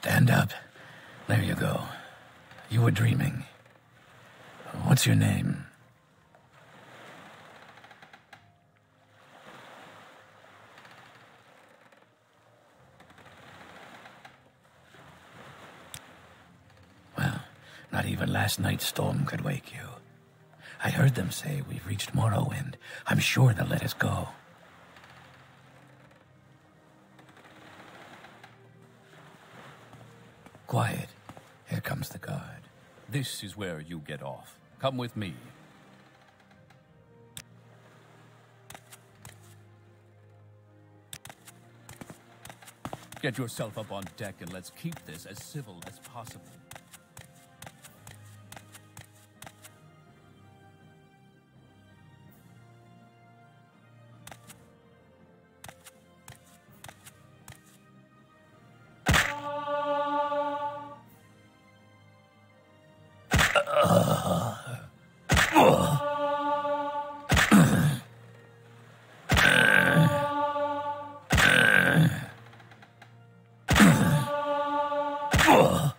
Stand up. There you go. You were dreaming. What's your name? Well, not even last night's storm could wake you. I heard them say we've reached Morrowind. I'm sure they'll let us go. Quiet. Here comes the guard. This is where you get off. Come with me. Get yourself up on deck and let's keep this as civil as possible. Ugh.